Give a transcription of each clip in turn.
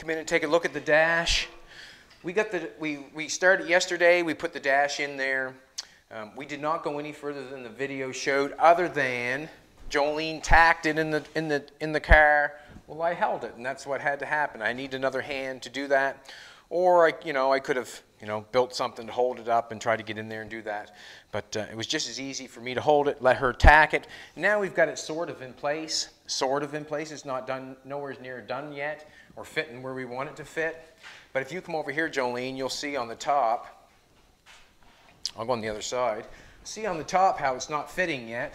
come in and take a look at the dash. We got the we we started yesterday. We put the dash in there. Um, we did not go any further than the video showed, other than Jolene tacked it in the in the in the car. Well, I held it, and that's what had to happen. I need another hand to do that, or I you know I could have you know built something to hold it up and try to get in there and do that. But uh, it was just as easy for me to hold it, let her tack it. Now we've got it sort of in place, sort of in place. It's not done, nowhere near done yet, or fitting where we want it to fit. But if you come over here, Jolene, you'll see on the top, I'll go on the other side, see on the top how it's not fitting yet.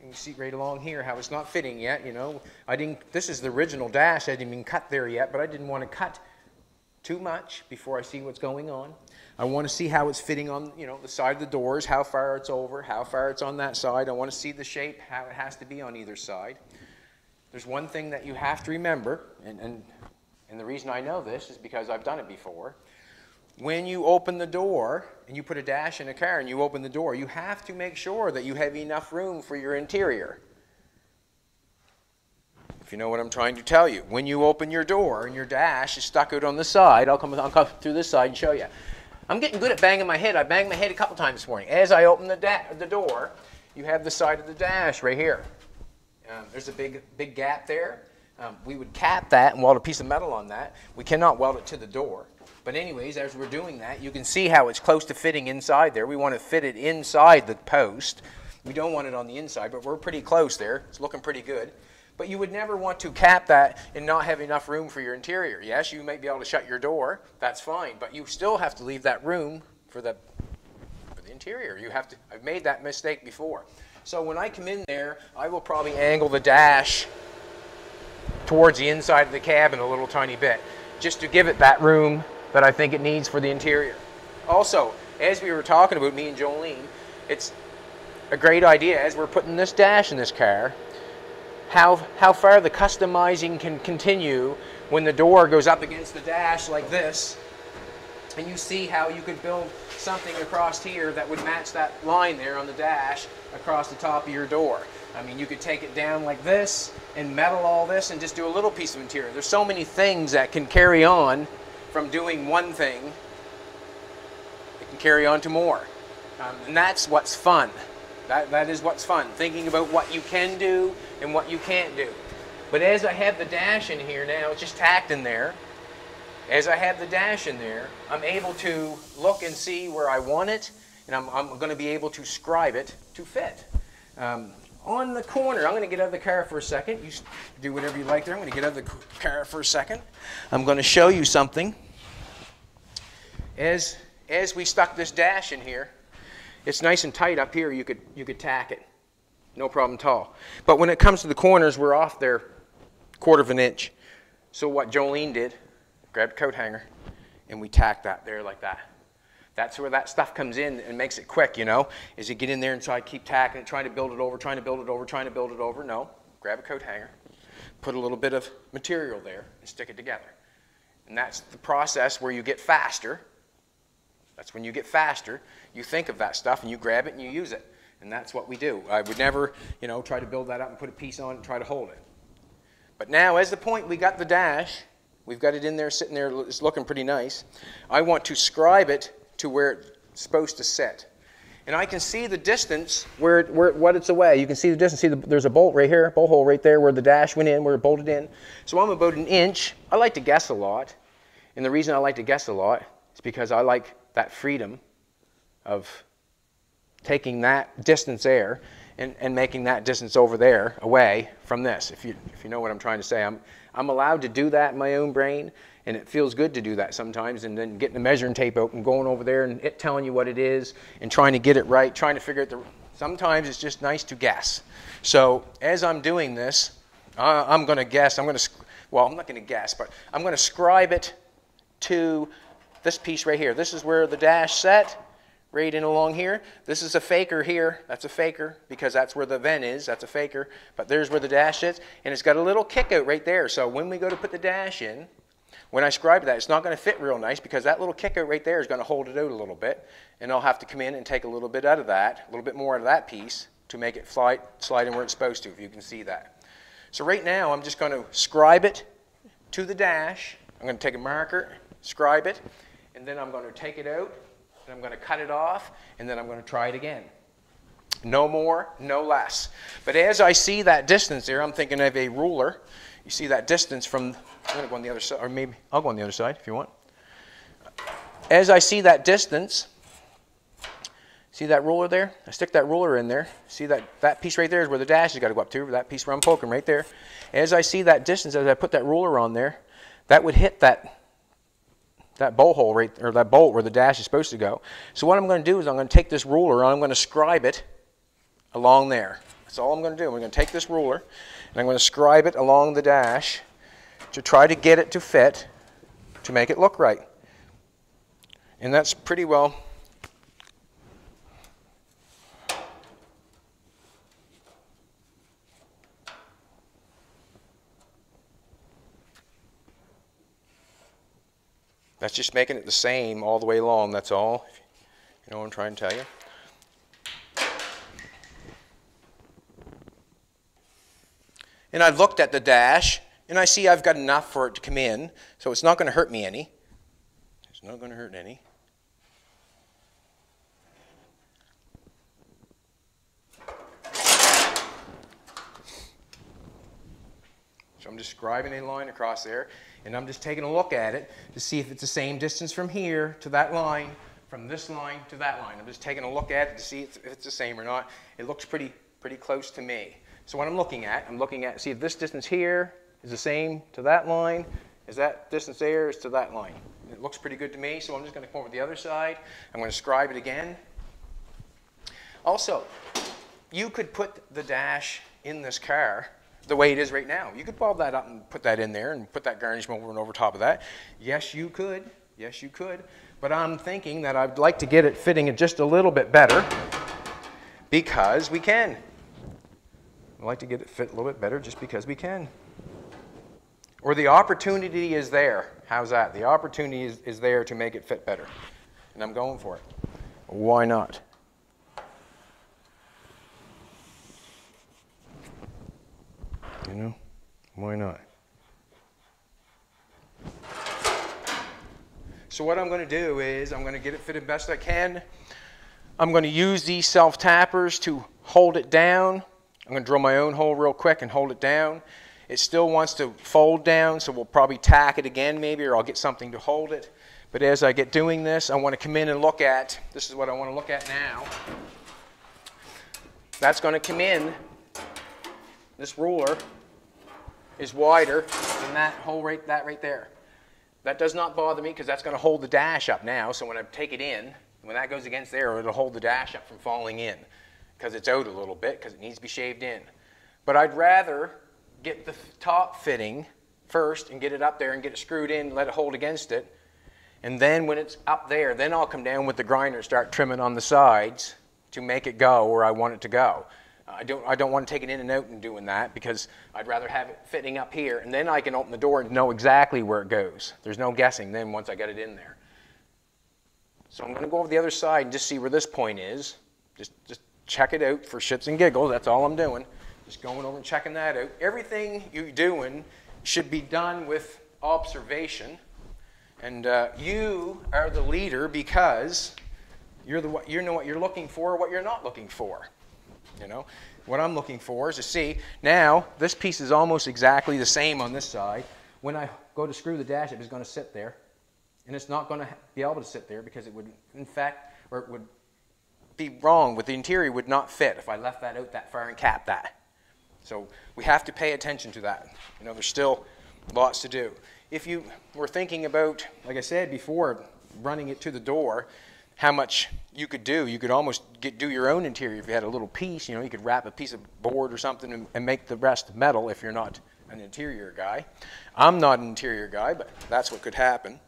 You can see right along here how it's not fitting yet, you know. I didn't, this is the original dash, I didn't even cut there yet, but I didn't want to cut too much before I see what's going on. I want to see how it's fitting on, you know, the side of the doors, how far it's over, how far it's on that side. I want to see the shape, how it has to be on either side. There's one thing that you have to remember, and, and and the reason I know this is because I've done it before. When you open the door and you put a dash in a car and you open the door, you have to make sure that you have enough room for your interior. If you know what I'm trying to tell you. When you open your door and your dash is stuck out on the side, I'll come, I'll come through this side and show you. I'm getting good at banging my head. I banged my head a couple times this morning. As I open the, the door, you have the side of the dash right here. Um, there's a big, big gap there. Um, we would cap that and weld a piece of metal on that. We cannot weld it to the door. But anyways, as we're doing that, you can see how it's close to fitting inside there. We want to fit it inside the post. We don't want it on the inside, but we're pretty close there. It's looking pretty good. But you would never want to cap that and not have enough room for your interior. Yes, you might be able to shut your door. That's fine. But you still have to leave that room for the, for the interior. You have to, I've made that mistake before. So when I come in there, I will probably angle the dash towards the inside of the cabin a little tiny bit, just to give it that room that I think it needs for the interior. Also, as we were talking about, me and Jolene, it's a great idea as we're putting this dash in this car, how, how far the customizing can continue when the door goes up against the dash like this, and you see how you could build something across here that would match that line there on the dash across the top of your door. I mean, you could take it down like this and metal all this and just do a little piece of interior. There's so many things that can carry on from doing one thing. It can carry on to more. Um, and that's what's fun. That, that is what's fun, thinking about what you can do and what you can't do. But as I have the dash in here now, it's just tacked in there. As I have the dash in there, I'm able to look and see where I want it, and I'm, I'm going to be able to scribe it to fit. Um, on the corner. I'm going to get out of the car for a second. You do whatever you like there. I'm going to get out of the car for a second. I'm going to show you something. As, as we stuck this dash in here, it's nice and tight up here. You could, you could tack it. No problem at all. But when it comes to the corners, we're off there quarter of an inch. So what Jolene did, grabbed a coat hanger, and we tack that there like that. That's where that stuff comes in and makes it quick, you know, is you get in there and try to keep tacking, it, trying to build it over, trying to build it over, trying to build it over. No, grab a coat hanger, put a little bit of material there, and stick it together. And that's the process where you get faster. That's when you get faster. You think of that stuff and you grab it and you use it. And that's what we do. I would never, you know, try to build that up and put a piece on it and try to hold it. But now, as the point we got the dash, we've got it in there, sitting there, it's looking pretty nice. I want to scribe it to where it's supposed to sit. And I can see the distance where, where what it's away. You can see the distance. See, the, there's a bolt right here, bolt hole right there where the dash went in, where it bolted in. So I'm about an inch. I like to guess a lot. And the reason I like to guess a lot is because I like that freedom of taking that distance there and, and making that distance over there away from this, if you, if you know what I'm trying to say. I'm, I'm allowed to do that in my own brain, and it feels good to do that sometimes, and then getting the measuring tape out and going over there and it telling you what it is and trying to get it right, trying to figure out the. Sometimes it's just nice to guess. So as I'm doing this, I'm going to guess. I'm going to, well, I'm not going to guess, but I'm going to scribe it to this piece right here. This is where the dash set right in along here. This is a faker here. That's a faker because that's where the vent is. That's a faker. But there's where the dash is. And it's got a little kick out right there. So when we go to put the dash in, when I scribe that, it's not going to fit real nice because that little kick out right there is going to hold it out a little bit. And I'll have to come in and take a little bit out of that, a little bit more out of that piece to make it slide, slide in where it's supposed to, if you can see that. So right now, I'm just going to scribe it to the dash. I'm going to take a marker, scribe it, and then I'm going to take it out, and I'm going to cut it off, and then I'm going to try it again. No more, no less. But as I see that distance there, I'm thinking of a ruler. You see that distance from, I'm going to go on the other side, or maybe I'll go on the other side if you want. As I see that distance, see that ruler there? I stick that ruler in there. See that, that piece right there is where the dash has got to go up to, that piece where I'm poking right there. As I see that distance, as I put that ruler on there, that would hit that that bolt hole right or that bolt where the dash is supposed to go. So what I'm going to do is I'm going to take this ruler and I'm going to scribe it along there. That's all I'm going to do. I'm going to take this ruler and I'm going to scribe it along the dash to try to get it to fit to make it look right. And that's pretty well That's just making it the same all the way along, that's all. You know what I'm trying to tell you? And I've looked at the dash, and I see I've got enough for it to come in, so it's not going to hurt me any. It's not going to hurt any. I'm just scribing a line across there, and I'm just taking a look at it to see if it's the same distance from here to that line, from this line to that line. I'm just taking a look at it to see if it's the same or not. It looks pretty, pretty close to me. So what I'm looking at, I'm looking at, see if this distance here is the same to that line, is that distance there is to that line. It looks pretty good to me, so I'm just going to come over the other side. I'm going to scribe it again. Also, you could put the dash in this car the way it is right now. You could bulb that up and put that in there and put that garnish over and over top of that. Yes, you could. Yes, you could. But I'm thinking that I'd like to get it fitting it just a little bit better because we can. I'd like to get it fit a little bit better just because we can. Or the opportunity is there. How's that? The opportunity is, is there to make it fit better. And I'm going for it. Why not? You know? Why not? So what I'm going to do is I'm going to get it fitted best I can. I'm going to use these self-tappers to hold it down I'm going to drill my own hole real quick and hold it down. It still wants to fold down, so we'll probably tack it again maybe, or I'll get something to hold it. But as I get doing this, I want to come in and look at, this is what I want to look at now. That's going to come in, this ruler is wider than that hole right, that right there. That does not bother me because that's going to hold the dash up now, so when I take it in, when that goes against there, it'll hold the dash up from falling in because it's out a little bit because it needs to be shaved in. But I'd rather get the top fitting first and get it up there and get it screwed in, let it hold against it. And then when it's up there, then I'll come down with the grinder and start trimming on the sides to make it go where I want it to go. I don't, I don't want to take it in and out and doing that because I'd rather have it fitting up here and then I can open the door and know exactly where it goes. There's no guessing then once I get it in there. So I'm going to go over the other side and just see where this point is. Just, just check it out for shits and giggles. That's all I'm doing. Just going over and checking that out. Everything you're doing should be done with observation. And uh, you are the leader because you're the, you know what you're looking for, what you're not looking for. You know, what I'm looking for is to see now this piece is almost exactly the same on this side. When I go to screw the dash, it is going to sit there, and it's not going to be able to sit there because it would, in fact, or it would be wrong with the interior would not fit if I left that out that far and capped that. So we have to pay attention to that. You know, there's still lots to do. If you were thinking about, like I said before, running it to the door, how much you could do. You could almost get, do your own interior if you had a little piece. You know, you could wrap a piece of board or something and, and make the rest metal if you're not an interior guy. I'm not an interior guy, but that's what could happen.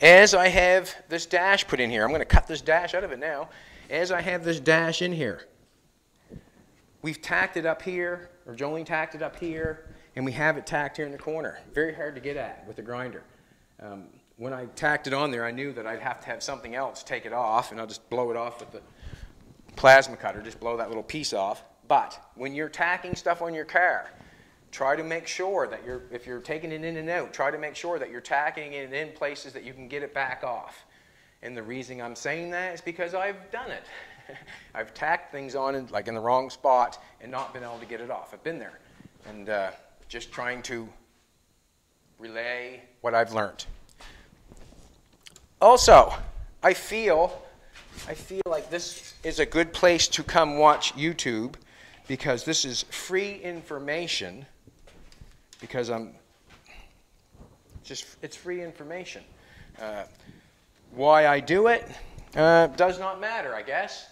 As I have this dash put in here, I'm going to cut this dash out of it now. As I have this dash in here, we've tacked it up here, or Jolene tacked it up here, and we have it tacked here in the corner. Very hard to get at with a grinder. Um, when I tacked it on there, I knew that I'd have to have something else take it off, and I'll just blow it off with the plasma cutter, just blow that little piece off. But when you're tacking stuff on your car, try to make sure that you're, if you're taking it in and out, try to make sure that you're tacking it in places that you can get it back off. And the reason I'm saying that is because I've done it. I've tacked things on in, like in the wrong spot and not been able to get it off. I've been there. And uh, just trying to relay what I've learned. Also, I feel I feel like this is a good place to come watch YouTube because this is free information because I'm just it's free information. Uh, why I do it uh, does not matter, I guess.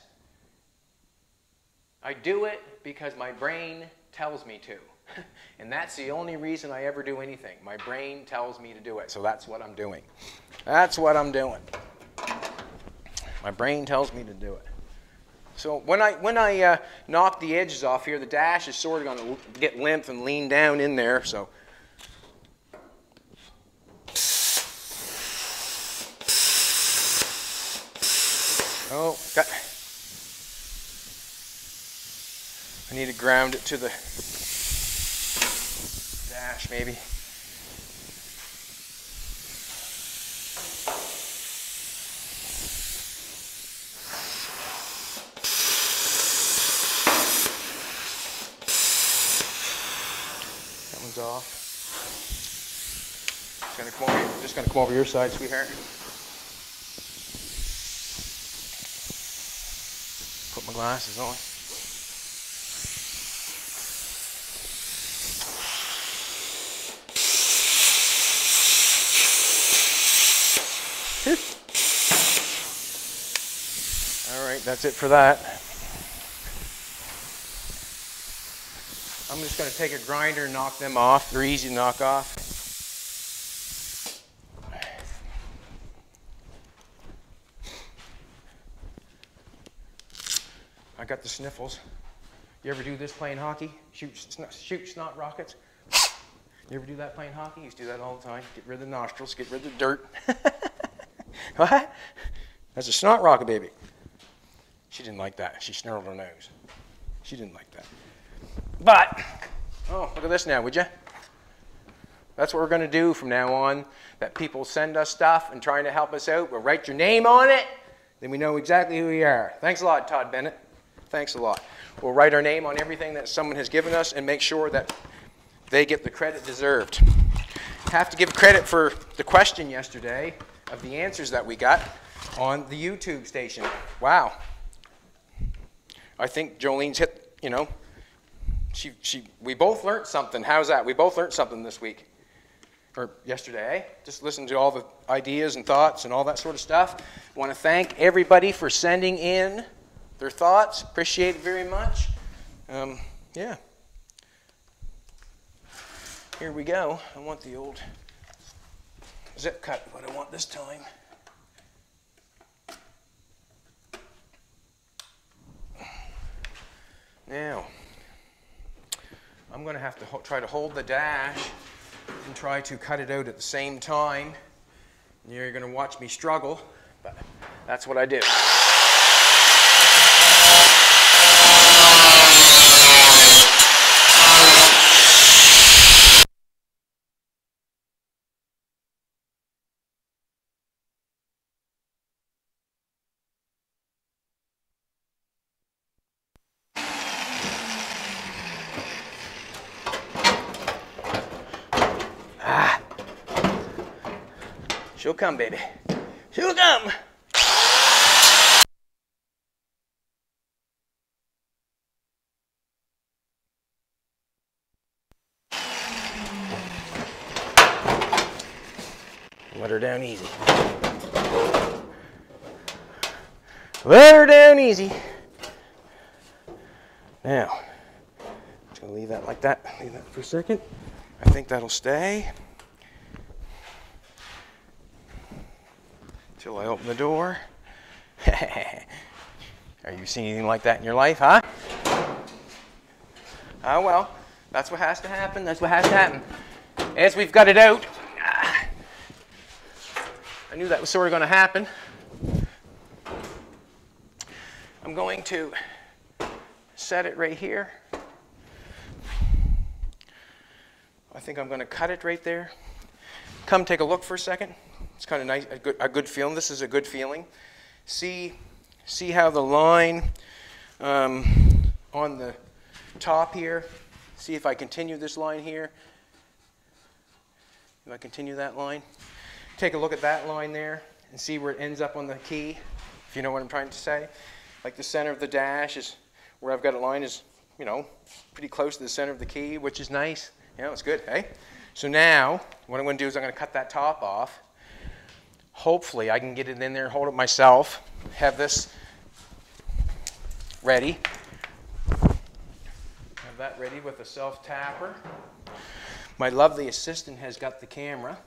I do it because my brain tells me to. and that's the only reason I ever do anything. My brain tells me to do it, so that's what I'm doing. That's what I'm doing. My brain tells me to do it. So when I, when I uh, knock the edges off here, the dash is sort of going to get limp and lean down in there. So Oh, got, I need to ground it to the dash maybe. off. Just gonna come over, just gonna come over your side, sweetheart. Put my glasses on. All right, that's it for that. I'm just going to take a grinder and knock them off. They're easy to knock off. I got the sniffles. You ever do this playing hockey? Shoot, shoot snot rockets? You ever do that playing hockey? You used to do that all the time. Get rid of the nostrils, get rid of the dirt. what? That's a snot rocket, baby. She didn't like that. She snarled her nose. She didn't like that. But, oh, look at this now, would you? That's what we're going to do from now on. That people send us stuff and trying to help us out. We'll write your name on it, then we know exactly who you are. Thanks a lot, Todd Bennett. Thanks a lot. We'll write our name on everything that someone has given us and make sure that they get the credit deserved. Have to give credit for the question yesterday of the answers that we got on the YouTube station. Wow. I think Jolene's hit, you know, she, she, we both learned something. How's that? We both learned something this week or yesterday. Eh? Just listen to all the ideas and thoughts and all that sort of stuff. I want to thank everybody for sending in their thoughts. Appreciate it very much. Um, yeah. Here we go. I want the old zip cut, what I want this time. Now, I'm going to have to try to hold the dash and try to cut it out at the same time. You're going to watch me struggle, but that's what I do. Come, baby. She'll come. Let her down easy. Let her down easy. Now, just gonna leave that like that. Leave that for a second. I think that'll stay. Till I open the door. Are you seeing anything like that in your life, huh? Oh well, that's what has to happen. That's what has to happen. As we've got it out, I knew that was sort of going to happen. I'm going to set it right here. I think I'm going to cut it right there. Come take a look for a second. It's kind of nice, a good, a good feeling. This is a good feeling. See, see how the line um, on the top here, see if I continue this line here. If I continue that line, take a look at that line there and see where it ends up on the key, if you know what I'm trying to say. Like the center of the dash is where I've got a line is, you know, pretty close to the center of the key, which is nice. Know, it's good, hey? So now, what I'm to do is I'm going to cut that top off. Hopefully, I can get it in there, hold it myself, have this ready. Have that ready with a self tapper. My lovely assistant has got the camera.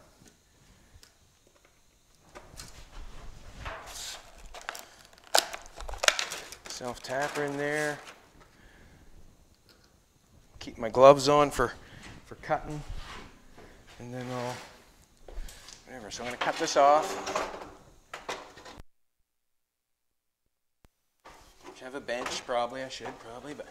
Self tapper in there. Keep my gloves on for, for cutting. And then I'll, whatever. So I'm going to cut this off. Should have a bench, probably. I should, probably, but.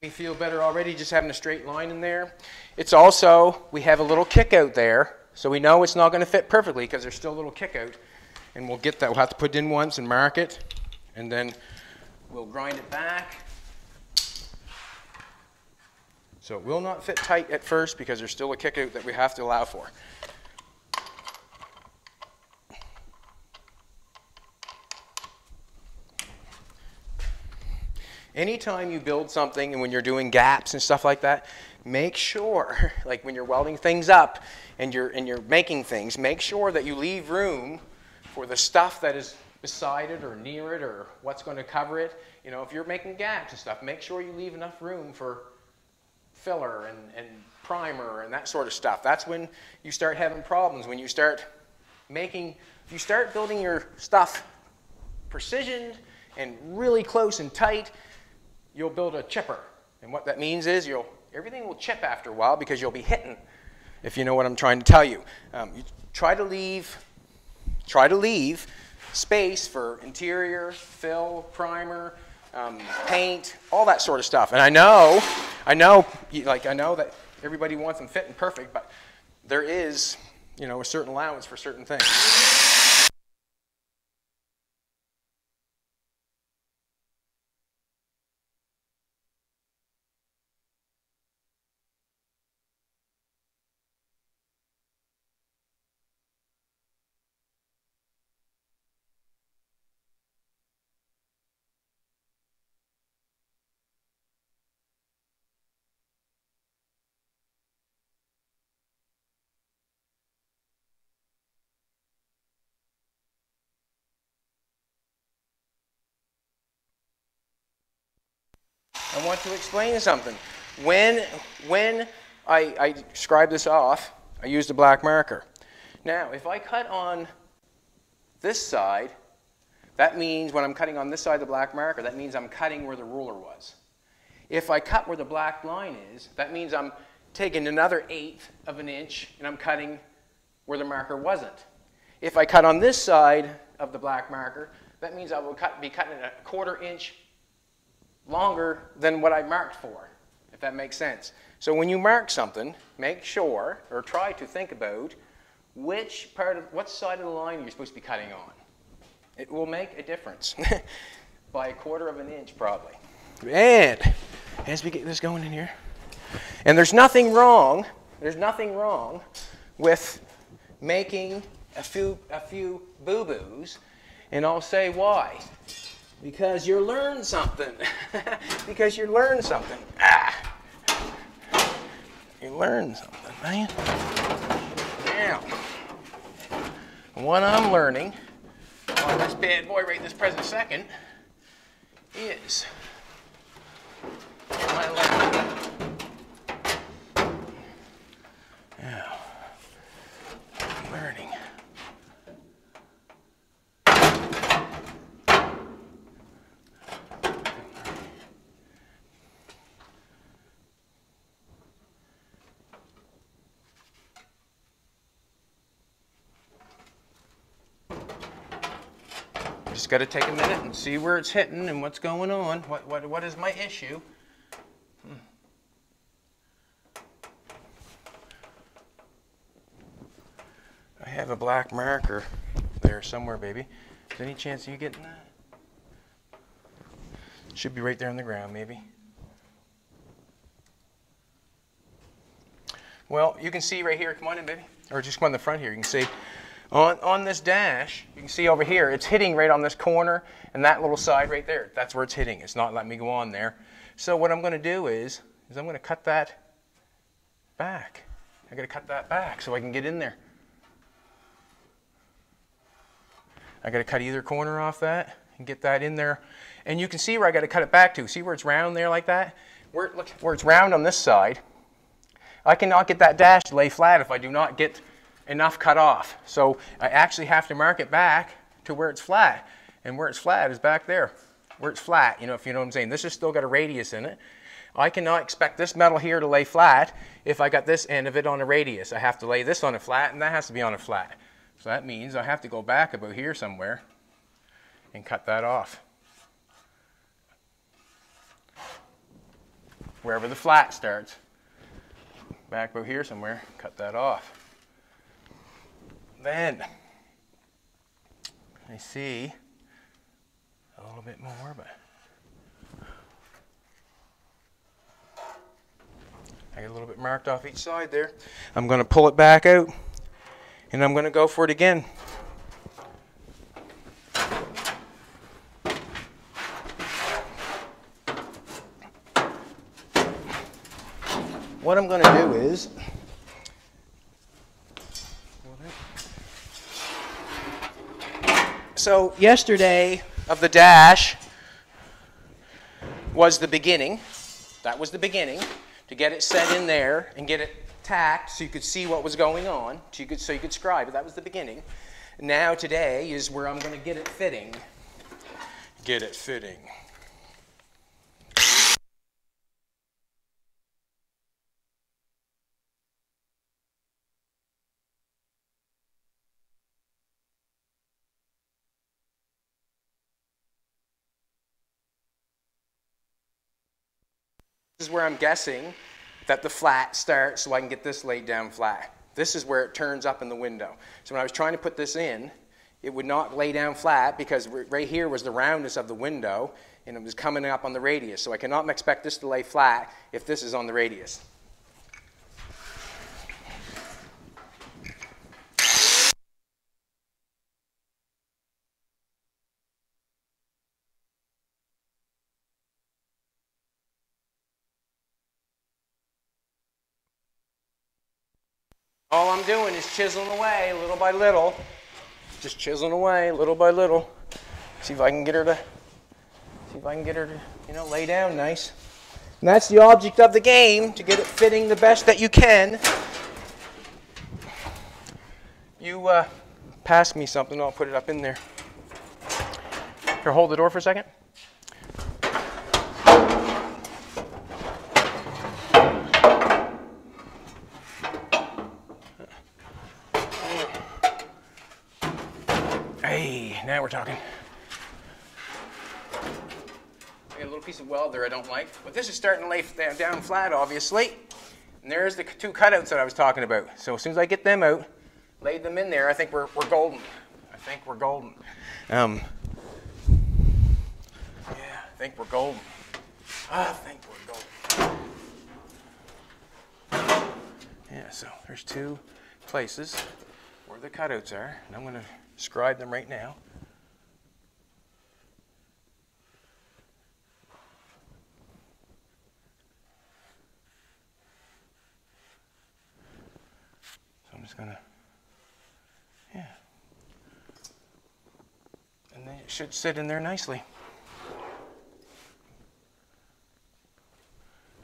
Me feel better already just having a straight line in there. It's also, we have a little kick out there, so we know it's not going to fit perfectly because there's still a little kick out. And we'll get that. We'll have to put it in once and mark it, and then we'll grind it back. So it will not fit tight at first because there's still a kick out that we have to allow for. Anytime you build something and when you're doing gaps and stuff like that, make sure, like when you're welding things up and you're, and you're making things, make sure that you leave room for the stuff that is beside it or near it or what's going to cover it. You know, if you're making gaps and stuff, make sure you leave enough room for filler and, and primer and that sort of stuff. That's when you start having problems, when you start making, if you start building your stuff precisioned and really close and tight, you'll build a chipper. And what that means is you'll, everything will chip after a while because you'll be hitting, if you know what I'm trying to tell you. Um, you try to leave, try to leave space for interior, fill, primer, um, paint, all that sort of stuff. And I know, I know, like I know that everybody wants them fitting perfect, but there is, you know, a certain allowance for certain things. I want to explain something. When, when I, I scribe this off, I used a black marker. Now, if I cut on this side, that means when I'm cutting on this side of the black marker, that means I'm cutting where the ruler was. If I cut where the black line is, that means I'm taking another eighth of an inch and I'm cutting where the marker wasn't. If I cut on this side of the black marker, that means I will cut, be cutting a quarter inch longer than what I marked for, if that makes sense. So when you mark something, make sure, or try to think about, which part of, what side of the line you're supposed to be cutting on. It will make a difference by a quarter of an inch probably. And as we get this going in here, and there's nothing wrong, there's nothing wrong with making a few, a few boo-boos, and I'll say why. Because you learn something. because you learn something. Ah. You learn something, man. Now, what I'm learning on this bad boy right this present second is my learning. Got to take a minute and see where it's hitting and what's going on. What, what, what is my issue? Hmm. I have a black marker there somewhere, baby. Is any chance of you getting that? Should be right there on the ground, maybe. Well, you can see right here. Come on in, baby. Or just come on the front here. You can see on, on this dash, you can see over here, it's hitting right on this corner and that little side right there. That's where it's hitting. It's not letting me go on there. So what I'm going to do is, is I'm going to cut that back. I got to cut that back so I can get in there. I got to cut either corner off that and get that in there. And you can see where I got to cut it back to. See where it's round there like that? Where, look, where it's round on this side. I cannot get that dash to lay flat if I do not get enough cut off. So I actually have to mark it back to where it's flat. And where it's flat is back there, where it's flat, you know, if you know what I'm saying. This has still got a radius in it. I cannot expect this metal here to lay flat if I got this end of it on a radius. I have to lay this on a flat, and that has to be on a flat. So that means I have to go back about here somewhere and cut that off. Wherever the flat starts, back about here somewhere, cut that off. I see a little bit more, but I get a little bit marked off each side there. I'm going to pull it back out and I'm going to go for it again. What I'm going to do is So yesterday of the dash was the beginning. That was the beginning to get it set in there and get it tacked so you could see what was going on, so you could, so you could scribe. That was the beginning. Now today is where I'm going to get it fitting. Get it fitting. This is where I'm guessing that the flat starts so I can get this laid down flat. This is where it turns up in the window. So when I was trying to put this in, it would not lay down flat because right here was the roundness of the window and it was coming up on the radius. So I cannot expect this to lay flat if this is on the radius. All I'm doing is chiseling away little by little. Just chiseling away little by little. See if I can get her to, see if I can get her to, you know, lay down nice. And that's the object of the game, to get it fitting the best that you can. You uh, pass me something, I'll put it up in there. Here, hold the door for a second. now we're talking. I got a little piece of weld there I don't like. But this is starting to lay down flat, obviously. And there's the two cutouts that I was talking about. So as soon as I get them out, laid them in there, I think we're, we're golden. I think we're golden. Um, yeah, I think we're golden. I think we're golden. Yeah, so there's two places where the cutouts are. And I'm going to scribe them right now. Gonna, yeah. And then it should sit in there nicely.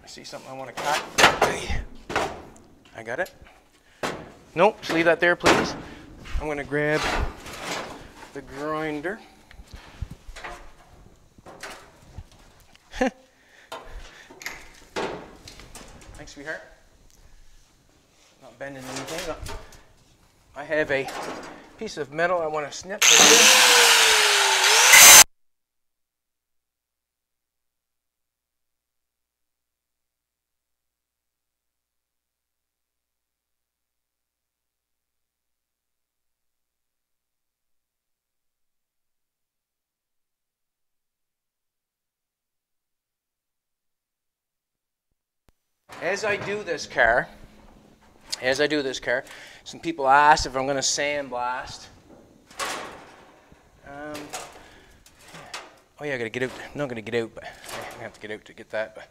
I see something I want to cut. I got it. Nope, just leave that there, please. I'm gonna grab the grinder. Thanks, sweetheart. Bending anything. I have a piece of metal I want to snip. As I do this car, as I do this car, some people ask if I'm going to sandblast. Um, oh yeah, I got to get out. I'm not going to get out, but I have to get out to get that. But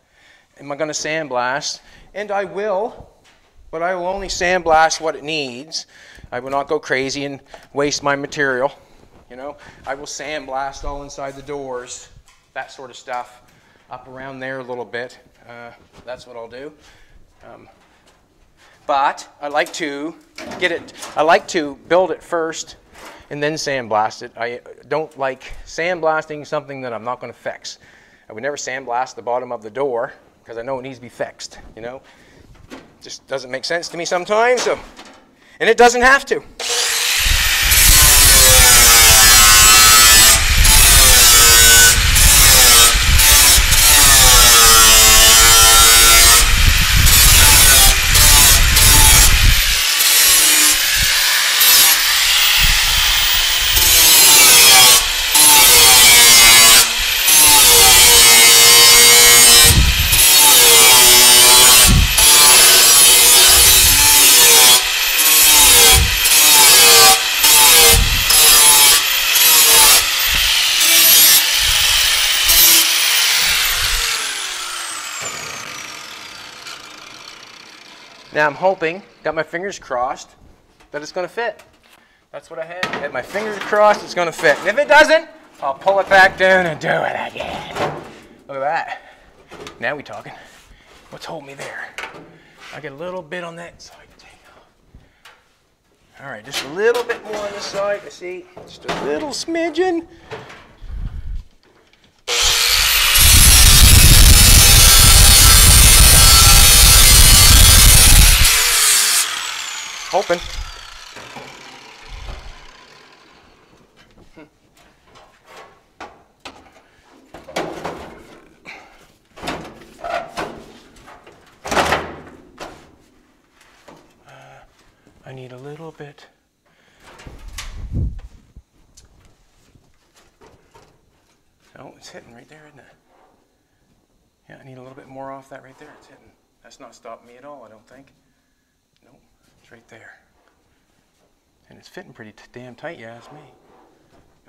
am I going to sandblast? And I will, but I will only sandblast what it needs. I will not go crazy and waste my material. You know, I will sandblast all inside the doors, that sort of stuff, up around there a little bit. Uh, that's what I'll do. Um, but I like to get it, I like to build it first and then sandblast it. I don't like sandblasting something that I'm not going to fix. I would never sandblast the bottom of the door because I know it needs to be fixed, you know. Just doesn't make sense to me sometimes, so, and it doesn't have to. Now I'm hoping, got my fingers crossed, that it's to fit. That's what I had. Had my fingers crossed, it's to fit. And if it doesn't, I'll pull it back down and do it again. Look at that. Now we talking. What's holding me there? I get a little bit on that side. All right, just a little bit more on this side. I see, just a little smidgen. Hoping. Uh, I need a little bit. Oh, it's hitting right there, isn't it? Yeah, I need a little bit more off that right there. It's hitting. That's not stopping me at all, I don't think. It's right there. And it's fitting pretty damn tight, yeah, it's me.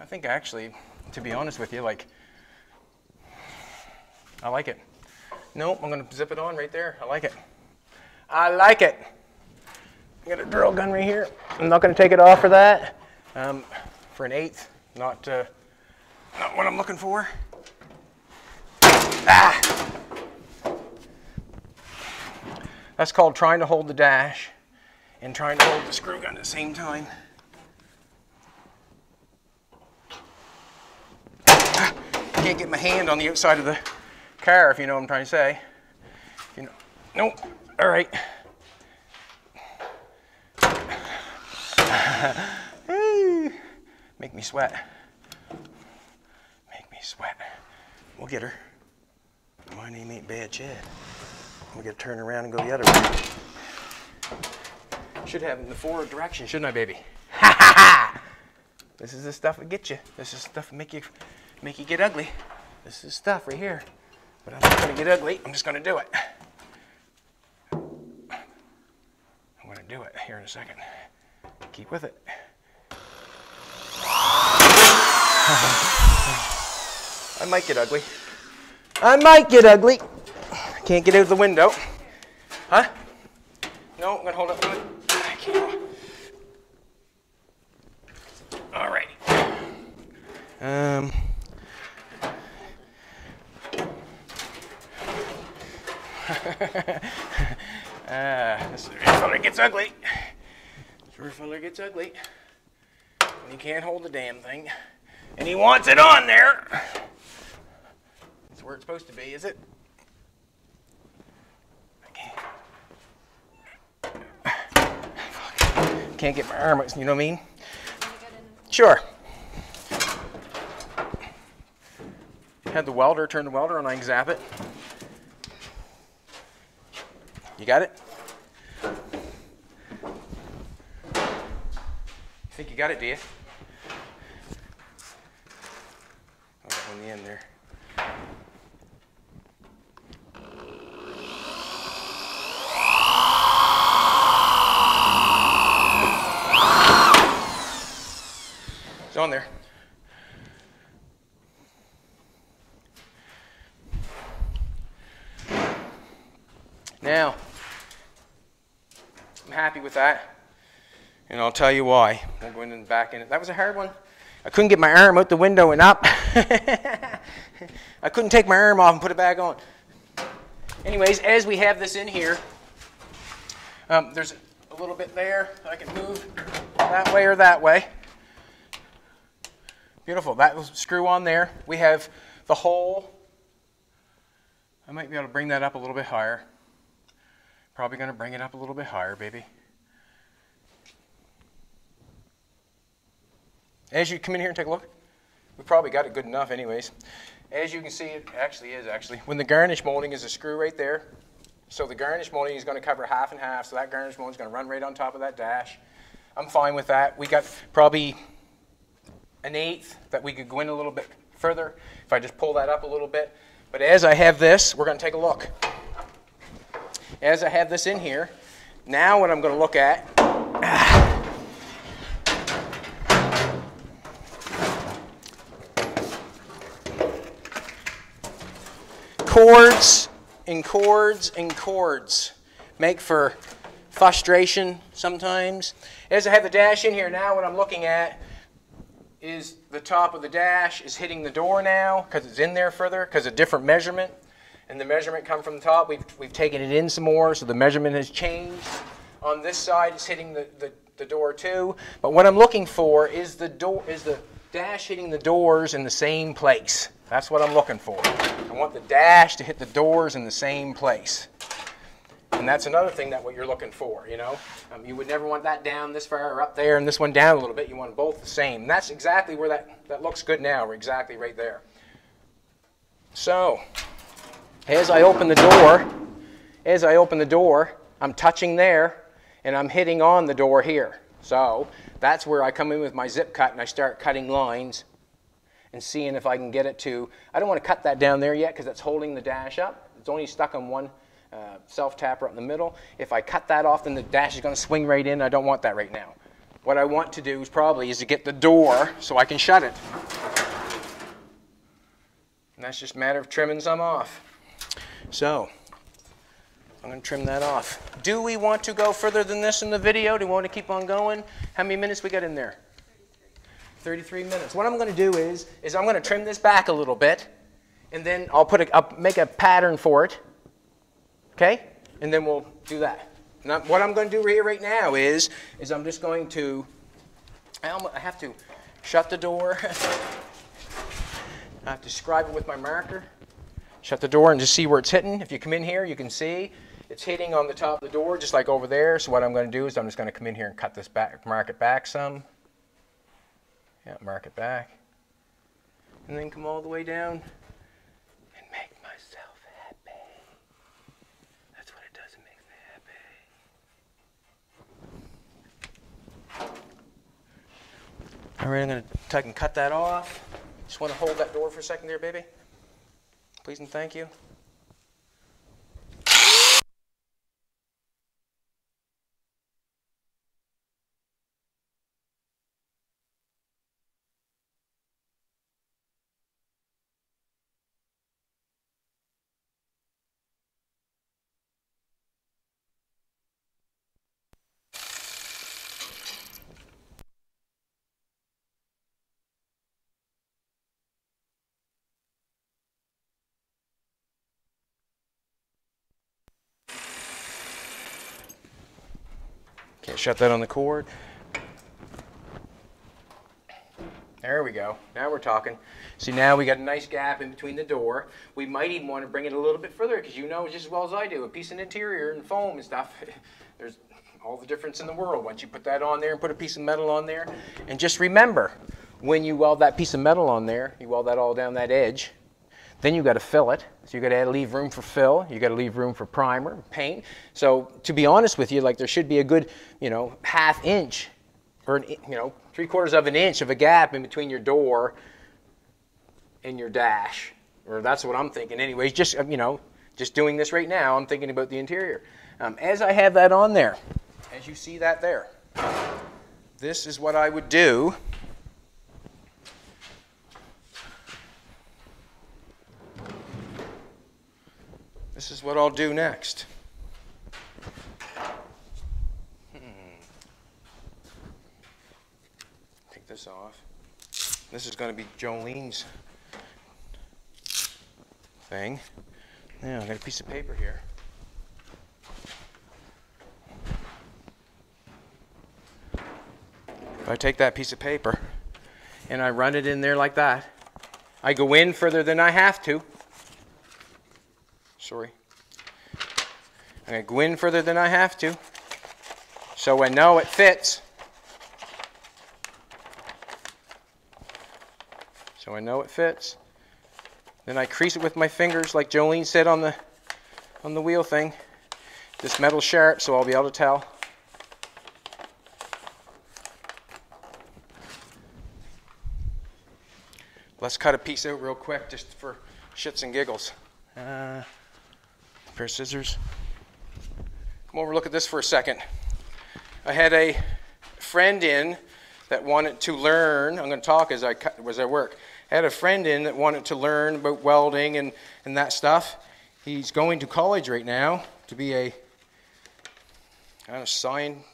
I think actually, to be honest with you, like, I like it. Nope, I'm gonna zip it on right there. I like it. I like it. I got a drill gun right here. I'm not to take it off for that. Um, for an eighth, not, uh, not what I'm looking for. Ah! That's called trying to hold the dash and trying to hold the screw gun at the same time. Ah, can't get my hand on the outside of the car, if you know what I'm trying to say. You know, nope. All right. Make me sweat. Make me sweat. We'll get her. My name ain't Bad Chad. We gotta turn around and go the other way. Should have in the forward direction, shouldn't I, baby? Ha ha ha! This is the stuff that get you. This is stuff that make you make you get ugly. This is stuff right here. But I'm not gonna get ugly. I'm just gonna do it. I'm gonna do it here in a second. Keep with it. I might get ugly. I might get ugly. Can't get out the window. Huh? No, I'm gonna hold up. I can't. Um, uh, this rear filler gets ugly. This rear filler gets ugly. And he can't hold the damn thing. And he wants it on there. That's where it's supposed to be, is it? I can't. Can't get my arm, you know what I mean? Sure. Had the welder, turn the welder on, I can zap it. You got it? You got it, do oh, you? On the end there. It's on there. Now, I'm happy with that, and I'll tell you why. And back in it. That was a hard one. I couldn't get my arm out the window and up. I couldn't take my arm off and put it back on. Anyways, as we have this in here, um, there's a little bit there. I can move that way or that way. Beautiful. That will screw on there. We have the hole. I might be able to bring that up a little bit higher. Probably going to bring it up a little bit higher, baby. As you come in here and take a look, we probably got it good enough anyways. As you can see, it actually is actually. When the garnish molding is a screw right there, so the garnish molding is going to cover half and half, so that garnish molding is going to run right on top of that dash. I'm fine with that. We got probably an eighth that we could go in a little bit further if I just pull that up a little bit. But as I have this, we're going to take a look as I have this in here, now what I'm going to look at cords and cords and cords make for frustration sometimes. As I have the dash in here now, what I'm looking at is the top of the dash is hitting the door now because it's in there further because a different measurement and the measurement come from the top. We've, we've taken it in some more, so the measurement has changed. On this side, it's hitting the, the, the door too. But what I'm looking for is the door is the dash hitting the doors in the same place. That's what I'm looking for. I want the dash to hit the doors in the same place. And that's another thing that what you're looking for, you know. Um, you would never want that down this far or up there and this one down a little bit. You want both the same. And that's exactly where that, that looks good now. We're exactly right there. So, as I open the door, as I open the door, I'm touching there and I'm hitting on the door here. So that's where I come in with my zip cut and I start cutting lines and seeing if I can get it to, I don't want to cut that down there yet because that's holding the dash up. It's only stuck on one uh, self-tapper up in the middle. If I cut that off, then the dash is going to swing right in. I don't want that right now. What I want to do is probably is to get the door so I can shut it. And that's just a matter of trimming some off. So, I'm going to trim that off. Do we want to go further than this in the video? Do we want to keep on going? How many minutes we got in there? 33 minutes. What I'm going to do is, is I'm going to trim this back a little bit, and then I'll put a, I'll make a pattern for it. Okay? And then we'll do that. Now, what I'm going to do here right now is, is I'm just going to, I have to shut the door. I have to scribe it with my marker shut the door and just see where it's hitting. If you come in here, you can see it's hitting on the top of the door just like over there. So what I'm going to do is I'm just going to come in here and cut this back, mark it back some. Yeah, mark it back. And then come all the way down and make myself happy. That's what it does, it makes me happy. All right, I'm going to, I can cut that off. Just want to hold that door for a second there, baby. Please and thank you. Shut that on the cord. There we go. Now we're talking. See, now we got a nice gap in between the door. We might even want to bring it a little bit further because you know just as well as I do, a piece of interior and foam and stuff, there's all the difference in the world. Once you put that on there and put a piece of metal on there, and just remember, when you weld that piece of metal on there, you weld that all down that edge, then you got to fill it. So you got to leave room for fill. You got to leave room for primer, paint. So to be honest with you, like there should be a good, you know, half inch or an, you know, three quarters of an inch of a gap in between your door and your dash. Or that's what I'm thinking anyways. Just, you know, just doing this right now, I'm thinking about the interior. Um, as I have that on there, as you see that there, this is what I would do. This is what I'll do next. Hmm. Take this off. This is going to be Jolene's thing. Now, I got a piece of paper here. If I take that piece of paper and I run it in there like that, I go in further than I have to. Sorry. i'm going go in further than I have to. So I know it fits. so I know it fits. Then I crease it with my fingers like Jolene said on the on the wheel thing. This metal sharp so I'll be able to tell. Let's cut a piece out real quick just for shits and giggles. Uh, pair of scissors. Come over look at this for a second. I had a friend in that wanted to learn. I'm going to talk as I, as I work. I had a friend in that wanted to learn about welding and, and that stuff. He's going to college right now to be a uh, science,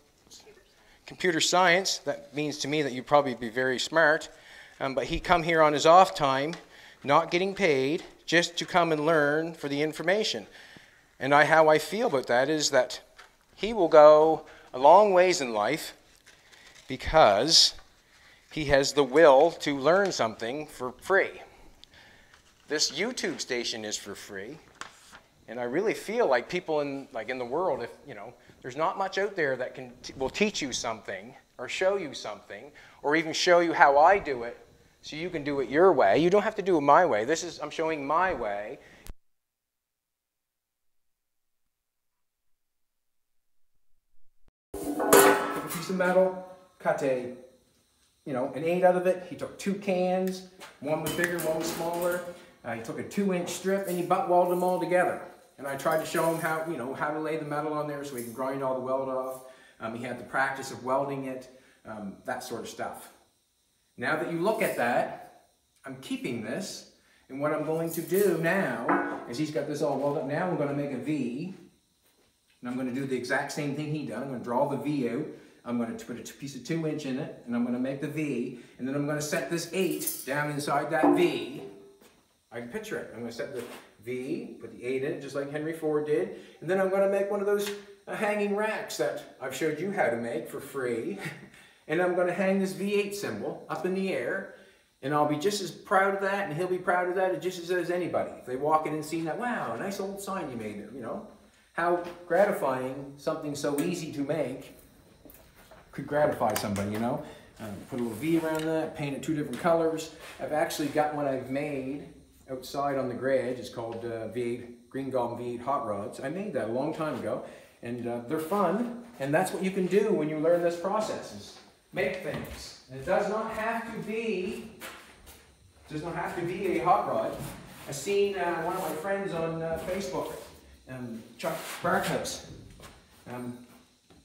computer science. That means to me that you'd probably be very smart. Um, but he come here on his off time, not getting paid, just to come and learn for the information. And I, how I feel about that is that he will go a long ways in life because he has the will to learn something for free. This YouTube station is for free. And I really feel like people in like in the world, if you know, there's not much out there that can will teach you something or show you something or even show you how I do it so you can do it your way. You don't have to do it my way. This is I'm showing my way. Metal, cut a you know, an eight out of it. He took two cans, one was bigger, one was smaller. Uh, he took a two inch strip and he butt welded them all together. And I tried to show him how, you know, how to lay the metal on there so he can grind all the weld off. Um, he had the practice of welding it, um, that sort of stuff. Now that you look at that, I'm keeping this. And what I'm going to do now is he's got this all welded up. Now I'm going to make a V. And I'm going to do the exact same thing he done. I'm going to draw the V out. I'm going to put a piece of two inch in it, and I'm going to make the V, and then I'm going to set this eight down inside that V. I can picture it. I'm going to set the V, put the eight in it, just like Henry Ford did, and then I'm going to make one of those uh, hanging racks that I've showed you how to make for free, and I'm going to hang this V8 symbol up in the air, and I'll be just as proud of that, and he'll be proud of that just as, as anybody. If they walk in and see that, wow, nice old sign you made, you know, how gratifying something so easy to make could gratify somebody, you know. Um, put a little V around that, paint it two different colors. I've actually got one I've made outside on the garage. It's called uh, V8, Green Goblin V8 Hot Rods. I made that a long time ago, and uh, they're fun, and that's what you can do when you learn this process, is make things. And it does not have to be, does not have to be a hot rod. I seen uh, one of my friends on uh, Facebook, um, Chuck Barkhouse. Um,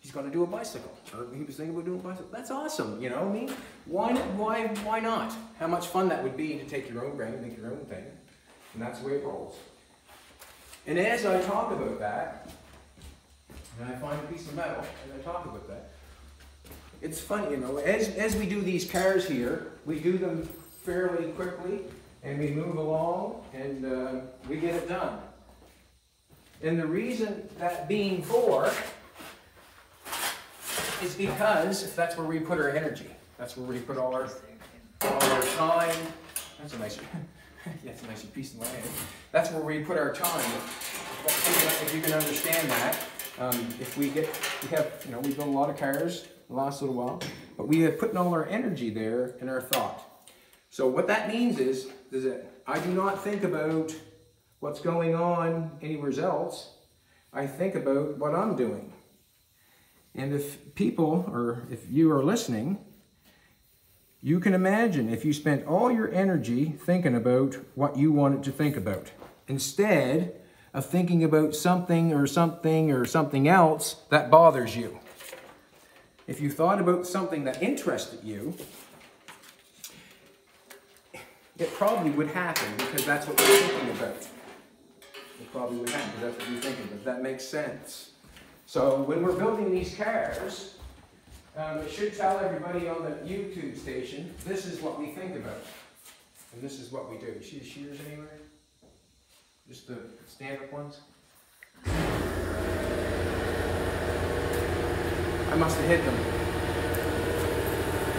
he's going to do a bicycle. Or he was thinking about doing a bicycle. That's awesome, you know what I mean? Why, why, why not? How much fun that would be to take your own brain and make your own thing. And that's the way it rolls. And as I talk about that, and I find a piece of metal, and I talk about that, it's funny, you know, as, as we do these cars here, we do them fairly quickly, and we move along, and uh, we get it done. And the reason that being for is because that's where we put our energy. That's where we put all our all our time. That's a nice, yeah, it's a nice piece of land. That's where we put our time. If you can understand that, um, if we get, we have, you know, we built a lot of cars the last little while, but we have put all our energy there in our thought. So what that means is, is that I do not think about what's going on anywhere else. I think about what I'm doing. And if people, or if you are listening, you can imagine if you spent all your energy thinking about what you wanted to think about, instead of thinking about something or something or something else that bothers you. If you thought about something that interested you, it probably would happen because that's what you're thinking about. It probably would happen because that's what you're thinking about. That makes sense. So when we're building these cars, um, it should tell everybody on the YouTube station, this is what we think about. And this is what we do. See the shears anywhere? Just the stand-up ones? I must have hit them.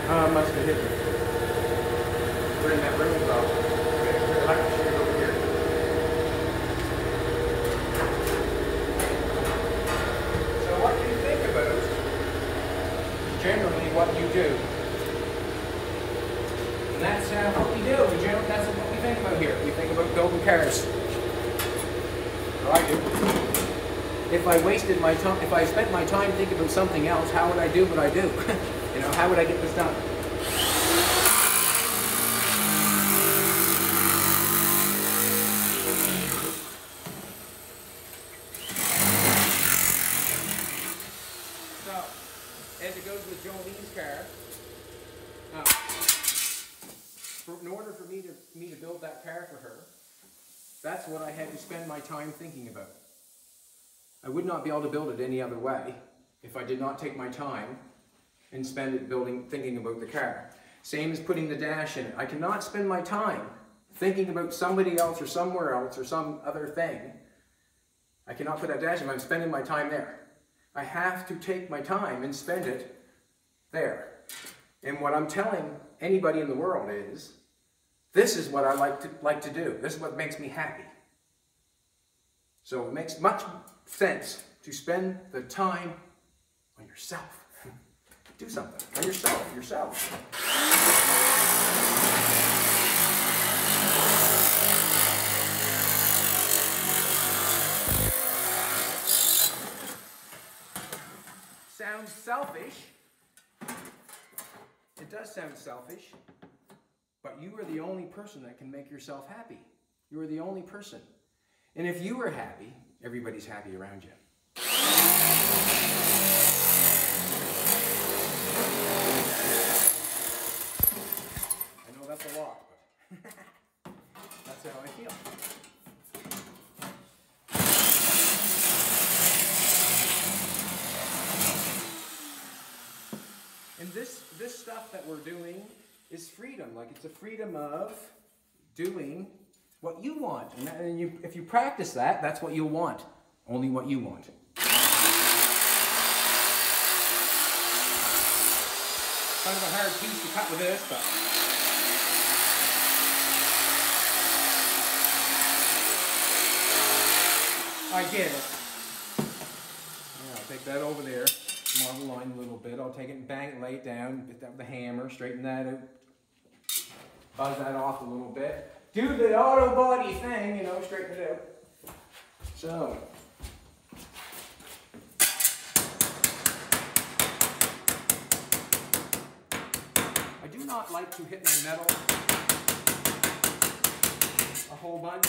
I must have hit them. We're in that room, though. Okay, electric shears over here. So what you think about is generally what you do. And that's uh, what we do. In general, that's what we think about here. We think about building cars. Or I do if I wasted my time, if I spent my time thinking about something else, how would I do what I do? you know, how would I get this done? So, as it goes with Jolene's car, uh, in order for me to me to build that car for her, that's what I had to spend my time thinking about. I would not be able to build it any other way if I did not take my time and spend it building, thinking about the car. Same as putting the dash in it. I cannot spend my time thinking about somebody else or somewhere else or some other thing. I cannot put that dash in. I'm spending my time there. I have to take my time and spend it there. And what I'm telling anybody in the world is, this is what I like to, like to do. This is what makes me happy. So it makes much sense to spend the time on yourself. Do something on yourself, yourself. Sounds selfish. It does sound selfish, but you are the only person that can make yourself happy. You are the only person. And if you are happy, everybody's happy around you. I know that's a lot, but that's how I feel. And this this stuff that we're doing is freedom. Like it's a freedom of doing what you want. And, and you, if you practice that, that's what you'll want. Only what you want. Kind of a hard piece to cut with this, but. I get it. I'll take that over there, model line a little bit. I'll take it and bang it, lay it down, get that with the hammer, straighten that out, buzz that off a little bit. Do the auto body thing, you know, straighten it out. So. I do not like to hit my metal a whole bunch.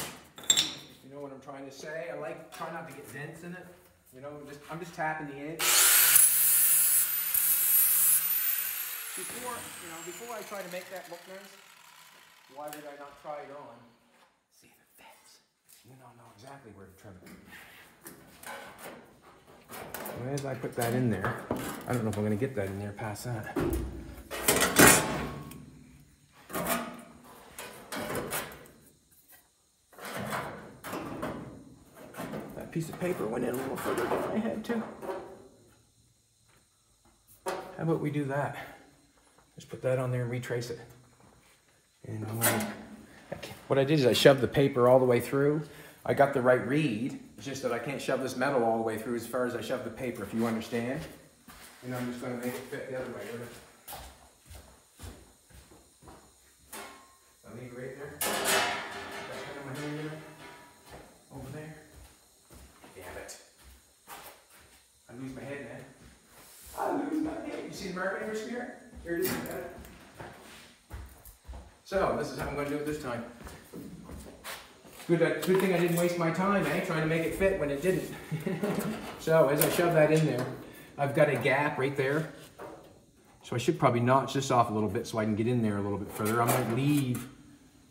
You know what I'm trying to say? I like try not to get dents in it. You know, just I'm just tapping the edge. Before, you know, before I try to make that look nice, why would I not try it on? See the fits. You don't know exactly where to trim it. As I put that in there, I don't know if I'm gonna get that in there past that. That piece of paper went in a little further than I had to. how about we do that? Just put that on there and retrace it. And gonna, what I did is I shoved the paper all the way through. I got the right read. It's just that I can't shove this metal all the way through as far as I shove the paper, if you understand. And I'm just gonna make it fit the other way. I leave it right there. Over there. Damn it. I lose my head, man. I lose my head. You see the mark your spear? Here it is. So this is how I'm going to do it this time. Good, uh, good thing I didn't waste my time, eh? Trying to make it fit when it didn't. so as I shove that in there, I've got a gap right there. So I should probably notch this off a little bit so I can get in there a little bit further. Going to leave.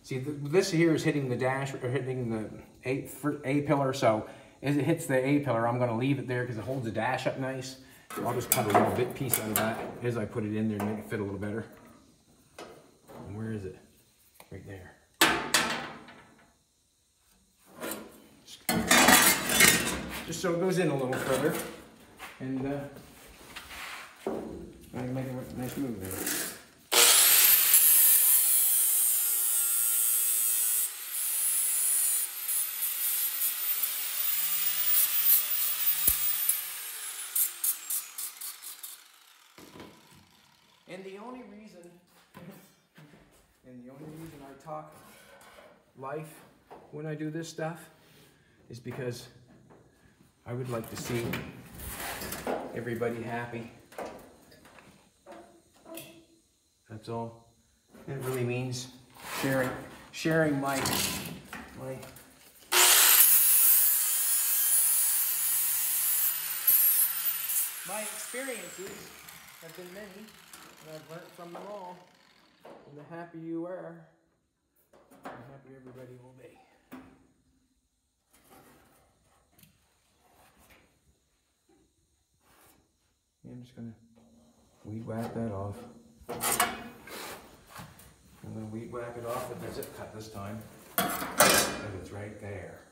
See, th this here is hitting the dash or hitting the A, A pillar. So as it hits the A pillar, I'm going to leave it there because it holds the dash up nice. So I'll just cut a little bit piece out of that as I put it in there to make it fit a little better. And where is it? Right there. Just so it goes in a little further. And uh, I can make a nice move there. And the only reason, and the only reason I talk life when I do this stuff is because I would like to see everybody happy. That's all. It really means sharing, sharing my, my my experiences have been many, and I've learned from them all. And the happier you are, happier everybody will be. I'm just gonna weed whack that off. I'm gonna weed whack it off with the zip cut this time. And it's right there.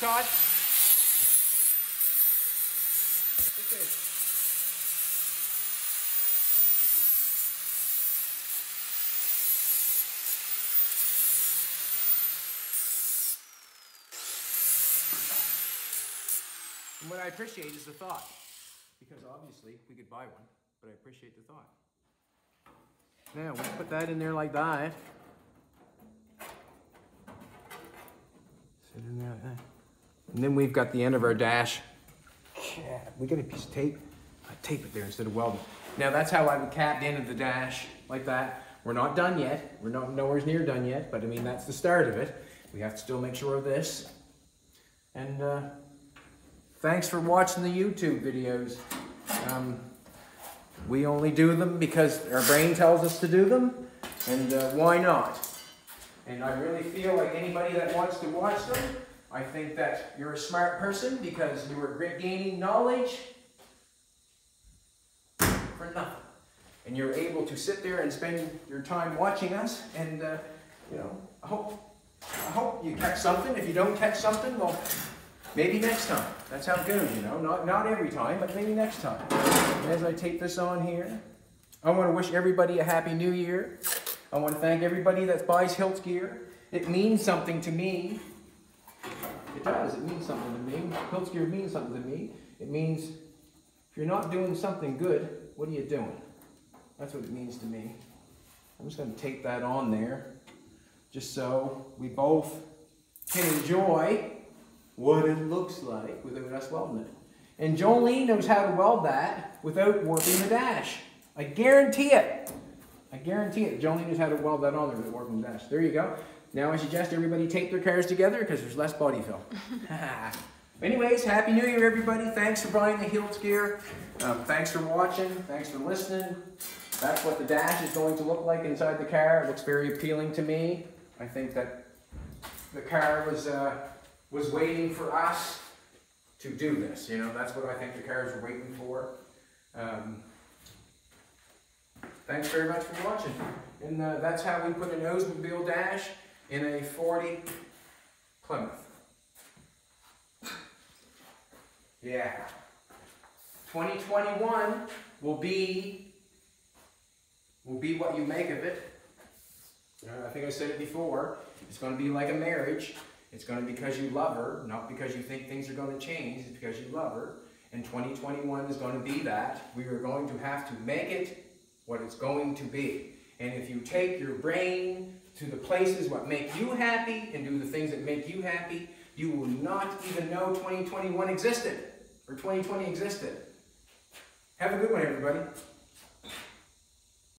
Todd. Okay. And what I appreciate is the thought, because obviously we could buy one, but I appreciate the thought. Now we put that in there like that. Sit in there like that. And then we've got the end of our dash. Yeah, we got a piece of tape. I tape it there instead of welding. Now that's how I would cap the end of the dash like that. We're not done yet. We're not nowhere near done yet, but I mean that's the start of it. We have to still make sure of this. And uh, thanks for watching the YouTube videos. Um, we only do them because our brain tells us to do them, and uh, why not? And I really feel like anybody that wants to watch them, I think that you're a smart person because you are gaining knowledge for nothing. And you're able to sit there and spend your time watching us, and uh, you know, I hope, I hope you catch something. If you don't catch something, well, Maybe next time. That's how it goes, you know. Not, not every time, but maybe next time. As I tape this on here, I want to wish everybody a happy new year. I want to thank everybody that buys Hiltz gear. It means something to me. It does. It means something to me. Hiltz gear means something to me. It means if you're not doing something good, what are you doing? That's what it means to me. I'm just going to tape that on there just so we both can enjoy what it looks like without us welding it. And Jolene knows how to weld that without warping the dash. I guarantee it. I guarantee it. Jolene knows how to weld that on there without warping the dash. There you go. Now I suggest everybody tape their cars together because there's less body fill. Anyways, Happy New Year, everybody. Thanks for buying the Hiltz gear. Um, thanks for watching. Thanks for listening. That's what the dash is going to look like inside the car. It looks very appealing to me. I think that the car was uh, was waiting for us to do this. You know, that's what I think the cars were waiting for. Um, thanks very much for watching. And uh, that's how we put an Oldsmobile dash in a 40 Plymouth. Yeah. 2021 will be will be what you make of it. Uh, I think I said it before. It's going to be like a marriage. It's going to be because you love her, not because you think things are going to change. It's because you love her. And 2021 is going to be that. We are going to have to make it what it's going to be. And if you take your brain to the places what make you happy and do the things that make you happy, you will not even know 2021 existed or 2020 existed. Have a good one, everybody.